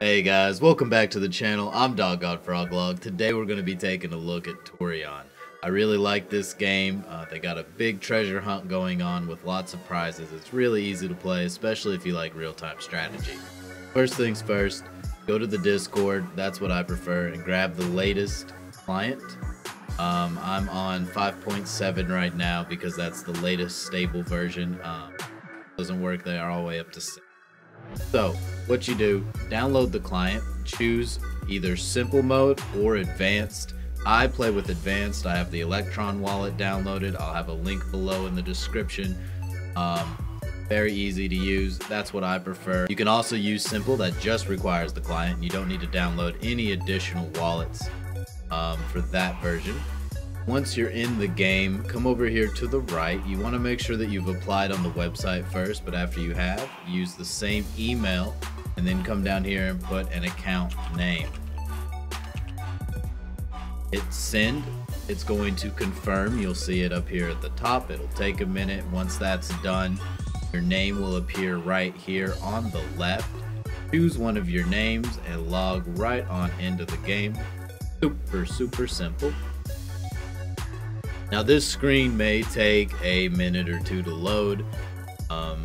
Hey guys, welcome back to the channel. I'm Dog God Froglog. Today we're going to be taking a look at Taurion. I really like this game. Uh, they got a big treasure hunt going on with lots of prizes. It's really easy to play, especially if you like real-time strategy. First things first, go to the Discord. That's what I prefer, and grab the latest client. Um, I'm on 5.7 right now because that's the latest stable version. Um, doesn't work there all the way up to 6. So, what you do, download the client, choose either simple mode or advanced. I play with advanced. I have the Electron wallet downloaded. I'll have a link below in the description. Um, very easy to use. That's what I prefer. You can also use simple that just requires the client. You don't need to download any additional wallets um, for that version. Once you're in the game, come over here to the right. You want to make sure that you've applied on the website first, but after you have, use the same email and then come down here and put an account name. Hit send. It's going to confirm. You'll see it up here at the top. It'll take a minute. Once that's done, your name will appear right here on the left. Choose one of your names and log right on into the game. Super, super simple. Now this screen may take a minute or two to load um,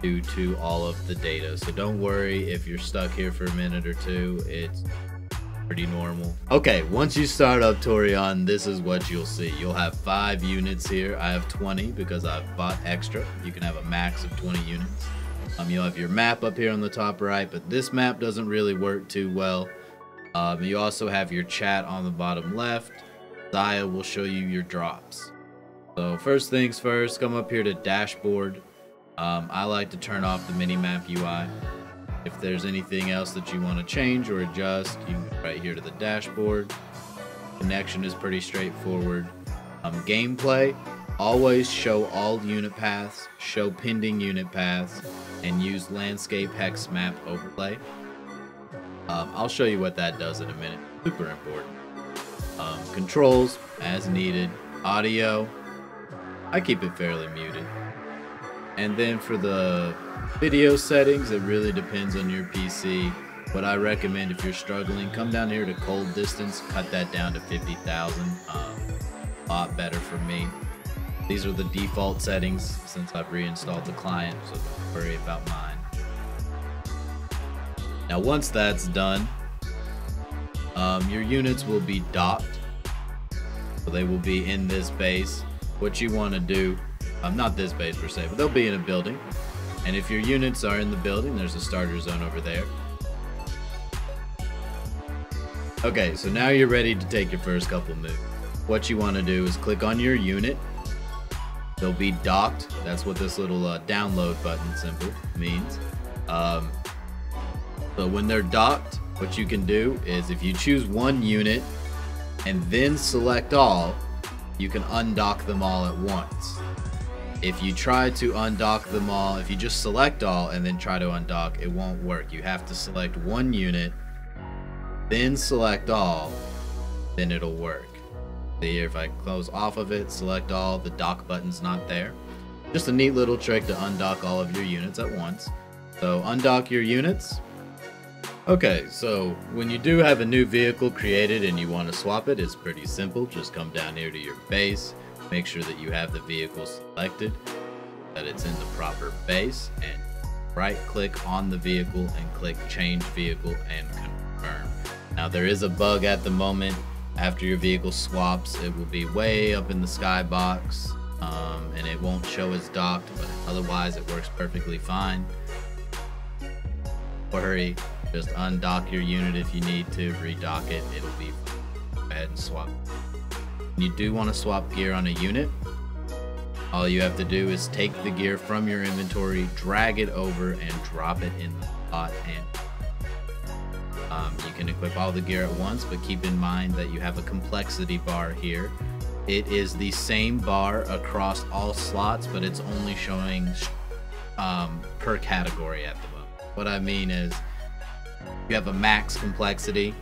due to all of the data. So don't worry if you're stuck here for a minute or two. It's pretty normal. Okay, once you start up Taurion, this is what you'll see. You'll have five units here. I have 20 because I've bought extra. You can have a max of 20 units. Um, you'll have your map up here on the top right, but this map doesn't really work too well. Um, you also have your chat on the bottom left Xaya will show you your drops. So first things first, come up here to dashboard. Um, I like to turn off the mini-map UI. If there's anything else that you want to change or adjust, you can go right here to the dashboard. Connection is pretty straightforward. Um, gameplay, always show all unit paths, show pending unit paths, and use landscape hex map overlay. Um, I'll show you what that does in a minute. Super important. Um, controls, as needed. Audio, I keep it fairly muted. And then for the video settings, it really depends on your PC. What I recommend if you're struggling, come down here to cull distance, cut that down to 50,000. Um, a lot better for me. These are the default settings since I've reinstalled the client, so don't worry about mine. Now once that's done, um, your units will be docked. So they will be in this base. What you want to do, um, not this base per se, but they'll be in a building. And if your units are in the building, there's a starter zone over there. Okay, so now you're ready to take your first couple moves. What you want to do is click on your unit. They'll be docked. That's what this little uh, download button symbol means. Um, so when they're docked, what you can do is if you choose one unit and then select all, you can undock them all at once. If you try to undock them all, if you just select all and then try to undock, it won't work. You have to select one unit, then select all, then it'll work. See if I close off of it, select all, the dock button's not there. Just a neat little trick to undock all of your units at once. So undock your units, Okay, so when you do have a new vehicle created and you want to swap it, it's pretty simple. Just come down here to your base, make sure that you have the vehicle selected, that it's in the proper base, and right click on the vehicle and click change vehicle and confirm. Now there is a bug at the moment. After your vehicle swaps, it will be way up in the skybox um, and it won't show as docked, but otherwise it works perfectly fine. Hurry, just undock your unit if you need to, redock it, it'll be fine. Go ahead and swap. You do want to swap gear on a unit. All you have to do is take the gear from your inventory, drag it over, and drop it in the slot. And um, you can equip all the gear at once, but keep in mind that you have a complexity bar here. It is the same bar across all slots, but it's only showing um, per category at the. What I mean is, you have a max complexity.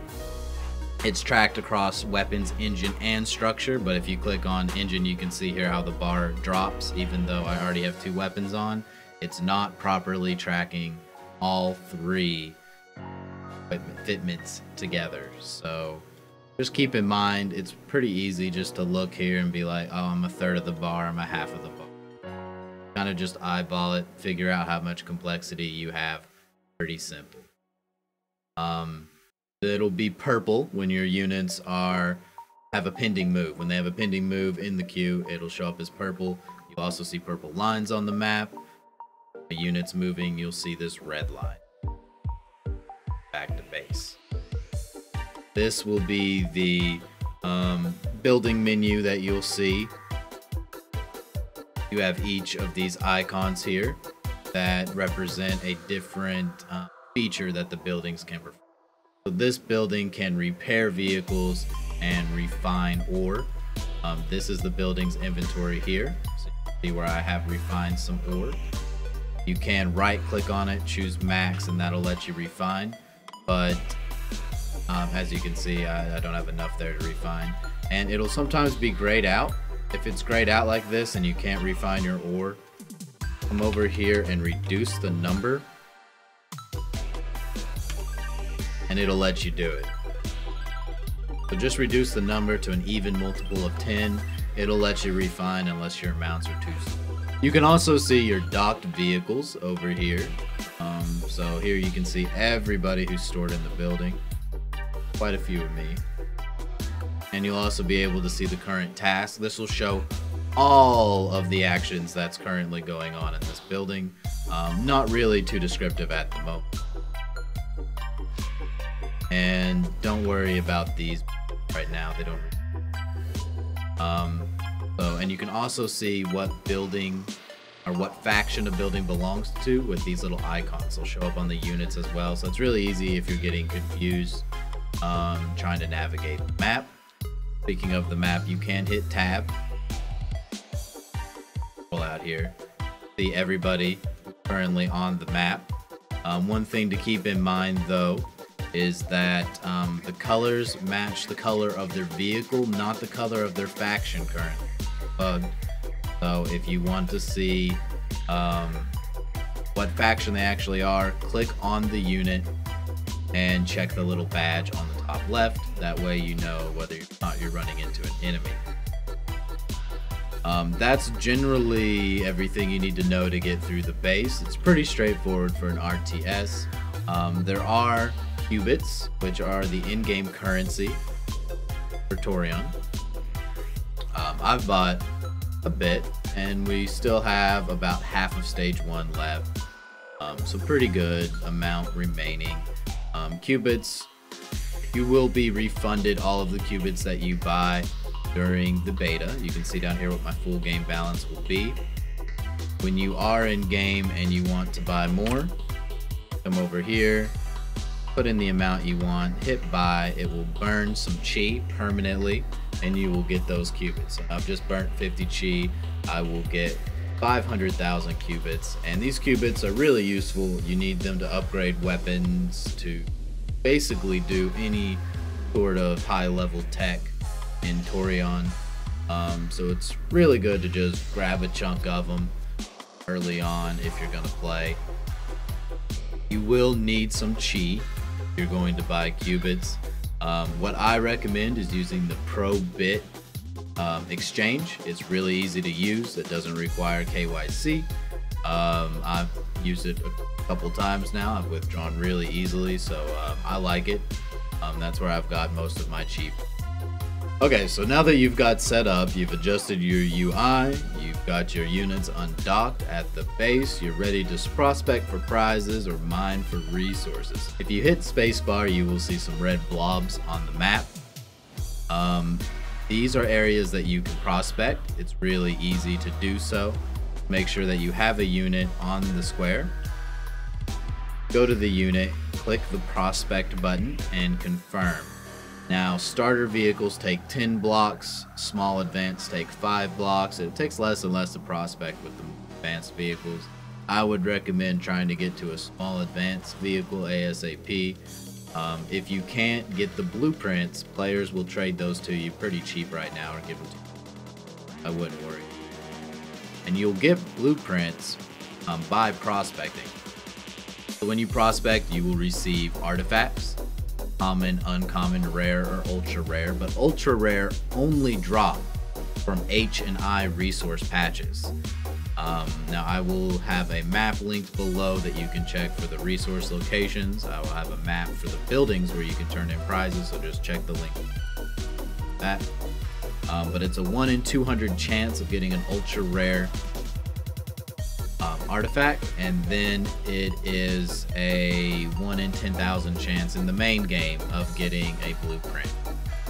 It's tracked across weapons, engine, and structure, but if you click on engine, you can see here how the bar drops, even though I already have two weapons on. It's not properly tracking all three fitments together. So just keep in mind, it's pretty easy just to look here and be like, oh, I'm a third of the bar, I'm a half of the bar. Kind of just eyeball it, figure out how much complexity you have. Pretty simple. Um, it'll be purple when your units are have a pending move. When they have a pending move in the queue, it'll show up as purple. You'll also see purple lines on the map. The units moving, you'll see this red line. Back to base. This will be the um, building menu that you'll see. You have each of these icons here that represent a different uh, feature that the buildings can perform. So this building can repair vehicles and refine ore. Um, this is the building's inventory here. So see where I have refined some ore. You can right click on it, choose max, and that'll let you refine. But um, as you can see, I, I don't have enough there to refine. And it'll sometimes be grayed out. If it's grayed out like this and you can't refine your ore, come over here and reduce the number. And it'll let you do it. So just reduce the number to an even multiple of 10. It'll let you refine unless your amounts are too small. You can also see your docked vehicles over here. Um, so here you can see everybody who's stored in the building quite a few of me. And you'll also be able to see the current task. This will show all of the actions that's currently going on in this building. Um, not really too descriptive at the moment. And don't worry about these right now. They don't. Um, so, and you can also see what building or what faction a building belongs to with these little icons. They'll show up on the units as well. So it's really easy if you're getting confused um, trying to navigate the map. Speaking of the map, you can hit tab. Here. See everybody currently on the map. Um, one thing to keep in mind though is that um, the colors match the color of their vehicle, not the color of their faction currently. Bugged. So if you want to see um, what faction they actually are, click on the unit and check the little badge on the top left. That way you know whether or not you're running into an enemy. Um, that's generally everything you need to know to get through the base. It's pretty straightforward for an RTS. Um, there are Cubits, which are the in-game currency for Taurion. Um, I've bought a bit, and we still have about half of stage one left. Um, so pretty good amount remaining. Um, Cubits, you will be refunded all of the Cubits that you buy during the beta. You can see down here what my full game balance will be. When you are in game and you want to buy more, come over here, put in the amount you want, hit buy, it will burn some chi permanently and you will get those Cubits. I've just burnt 50 chi, I will get 500,000 Cubits and these Cubits are really useful. You need them to upgrade weapons to basically do any sort of high level tech in Taurion. Um, so it's really good to just grab a chunk of them early on if you're going to play. You will need some chi you're going to buy Cubits. Um, what I recommend is using the ProBit um, exchange. It's really easy to use. It doesn't require KYC. Um, I've used it a couple times now. I've withdrawn really easily, so um, I like it. Um, that's where I've got most of my cheap. Okay, so now that you've got set up, you've adjusted your UI, you've got your units undocked at the base, you're ready to prospect for prizes or mine for resources. If you hit spacebar, you will see some red blobs on the map. Um, these are areas that you can prospect. It's really easy to do so. Make sure that you have a unit on the square. Go to the unit, click the prospect button, and confirm. Now, starter vehicles take 10 blocks, small advanced take 5 blocks. It takes less and less to prospect with the advanced vehicles. I would recommend trying to get to a small advanced vehicle ASAP um, if you can't get the blueprints, players will trade those to you pretty cheap right now or give them to you. I wouldn't worry. And you'll get blueprints um, by prospecting. So when you prospect, you will receive artifacts, common, uncommon, rare, or ultra rare, but ultra rare only drop from H and I resource patches. Um, now I will have a map linked below that you can check for the resource locations. I will have a map for the buildings where you can turn in prizes, so just check the link. That. Um, but it's a 1 in 200 chance of getting an ultra rare artifact, and then it is a 1 in 10,000 chance in the main game of getting a blueprint.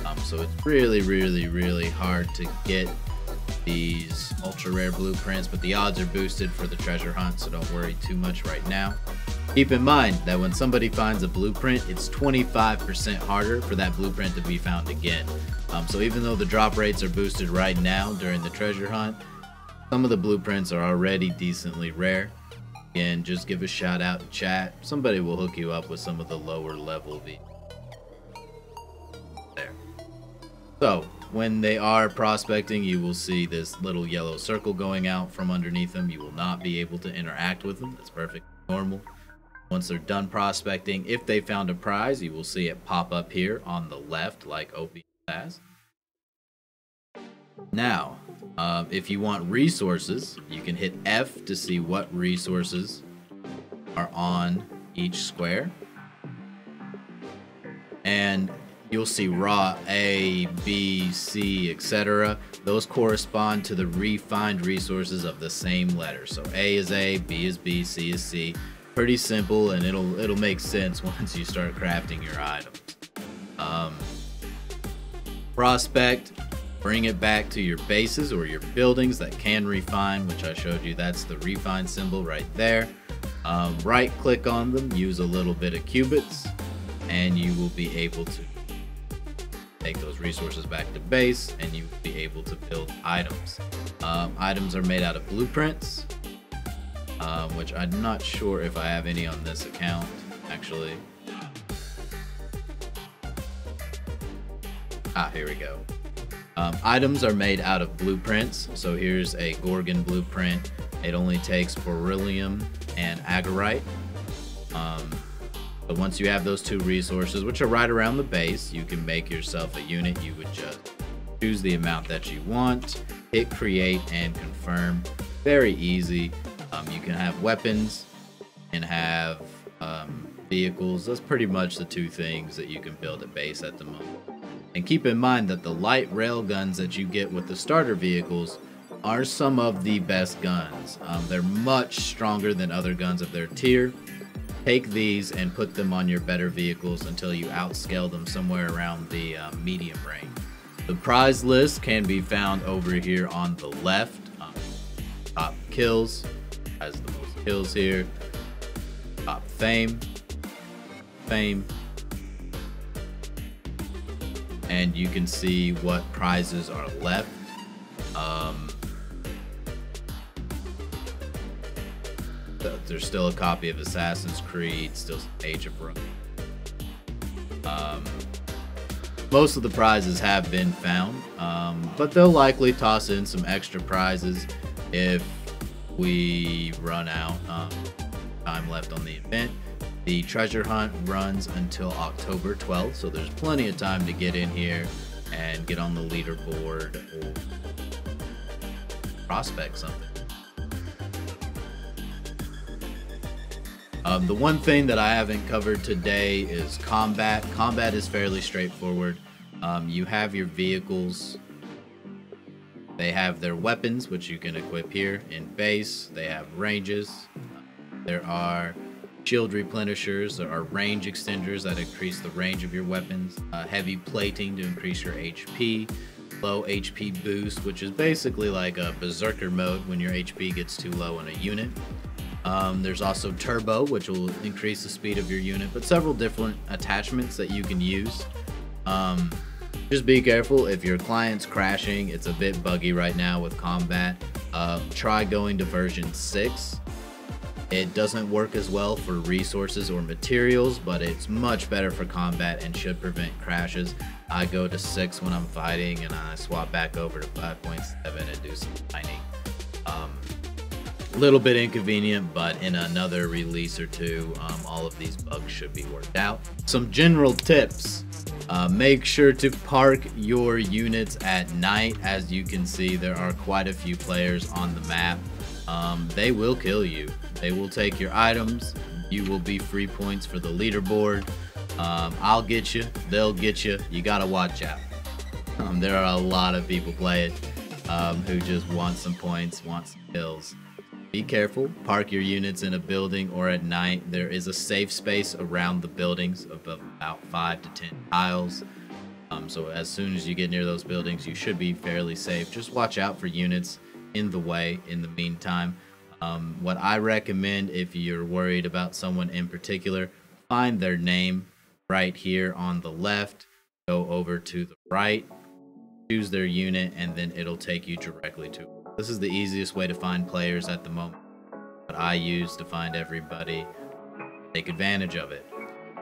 Um, so it's really, really, really hard to get these ultra rare blueprints, but the odds are boosted for the treasure hunt, so don't worry too much right now. Keep in mind that when somebody finds a blueprint, it's 25% harder for that blueprint to be found again. Um, so even though the drop rates are boosted right now during the treasure hunt, some of the blueprints are already decently rare. Again, just give a shout out in chat. Somebody will hook you up with some of the lower level V. There. So, when they are prospecting, you will see this little yellow circle going out from underneath them. You will not be able to interact with them. That's perfect normal. Once they're done prospecting, if they found a prize, you will see it pop up here on the left like OP has. Now, uh, if you want resources, you can hit F to see what resources are on each square. And you'll see raw A, B, C, etc. Those correspond to the refined resources of the same letter. So A is A, B is B, C is C. Pretty simple, and it'll it'll make sense once you start crafting your items. Um, prospect, bring it back to your bases or your buildings that can refine, which I showed you. That's the refine symbol right there. Um, right click on them, use a little bit of Cubits, and you will be able to take those resources back to base and you will be able to build items. Um, items are made out of blueprints, um, which I'm not sure if I have any on this account, actually. Ah, here we go. Um, items are made out of blueprints. So here's a Gorgon blueprint. It only takes beryllium and agarite. Um, but once you have those two resources, which are right around the base, you can make yourself a unit. You would just choose the amount that you want, hit create and confirm. Very easy. Um, you can have weapons and have um, vehicles. That's pretty much the two things that you can build at base at the moment. And keep in mind that the light rail guns that you get with the starter vehicles are some of the best guns. Um, they're much stronger than other guns of their tier. Take these and put them on your better vehicles until you outscale them somewhere around the uh, medium range. The prize list can be found over here on the left. Um, top kills has the most kills here. Top fame, fame, and you can see what prizes are left. Um, there's still a copy of Assassin's Creed, still Age of Rome. Um, most of the prizes have been found, um, but they'll likely toss in some extra prizes if we run out um, time left on the event. The treasure hunt runs until October 12th, so there's plenty of time to get in here and get on the leaderboard or prospect something. Um, the one thing that I haven't covered today is combat. Combat is fairly straightforward. Um, you have your vehicles. They have their weapons, which you can equip here in base. They have ranges. There are shield replenishers. Are range extenders that increase the range of your weapons. Uh, heavy plating to increase your HP. Low HP boost, which is basically like a berserker mode when your HP gets too low in a unit. Um, there's also turbo, which will increase the speed of your unit, but several different attachments that you can use. Um, just be careful if your client's crashing. It's a bit buggy right now with combat. Uh, try going to version 6. It doesn't work as well for resources or materials, but it's much better for combat and should prevent crashes. I go to 6 when I'm fighting and I swap back over to 5.7 and do some mining. Um, A little bit inconvenient, but in another release or two, um, all of these bugs should be worked out. Some general tips. Uh, make sure to park your units at night. As you can see, there are quite a few players on the map. Um, they will kill you. They will take your items. You will be free points for the leaderboard. Um, I'll get you. They'll get you. You gotta watch out. Um, there are a lot of people playing um, who just want some points, want some kills. Be careful. Park your units in a building or at night. There is a safe space around the buildings of about 5 to 10 tiles. Um, so as soon as you get near those buildings, you should be fairly safe. Just watch out for units in the way in the meantime. Um, what I recommend if you're worried about someone in particular, find their name right here on the left. Go over to the right, choose their unit, and then it'll take you directly to it. this is the easiest way to find players at the moment. But I use to find everybody. Take advantage of it.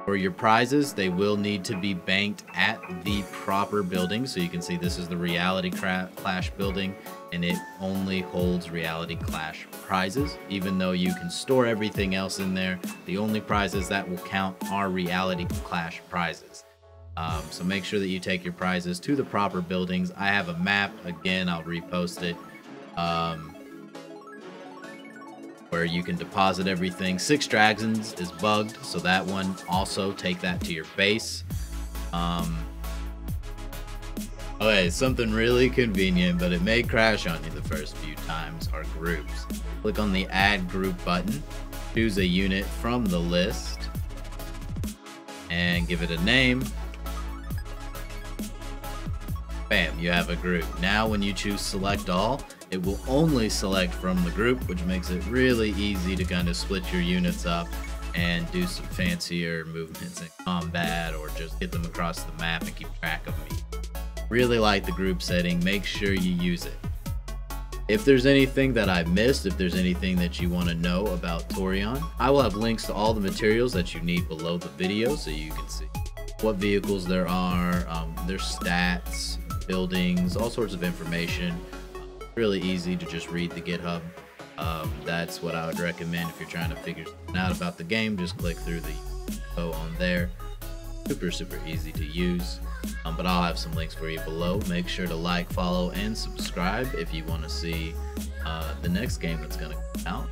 For your prizes, they will need to be banked at the proper building. So you can see this is the Reality Clash building, and it only holds Reality Clash prizes. Even though you can store everything else in there, the only prizes that will count are Reality Clash prizes. Um, so make sure that you take your prizes to the proper buildings. I have a map. Again, I'll repost it um, where you can deposit everything. Six Dragons is bugged, so that one also take that to your base. Um, okay, something really convenient, but it may crash on you the first few times, are groups. Click on the Add Group button, choose a unit from the list, and give it a name. Bam, you have a group. Now when you choose Select All, it will only select from the group, which makes it really easy to kind of split your units up and do some fancier movements in combat or just get them across the map and keep track of them. Really like the group setting, make sure you use it. If there's anything that I missed, if there's anything that you want to know about Taurion, I will have links to all the materials that you need below the video so you can see what vehicles there are, um, their stats, buildings, all sorts of information really easy to just read the GitHub. Um, that's what I would recommend if you're trying to figure out about the game. Just click through the info on there. Super, super easy to use. Um, but I'll have some links for you below. Make sure to like, follow, and subscribe if you want to see uh, the next game that's going to come out.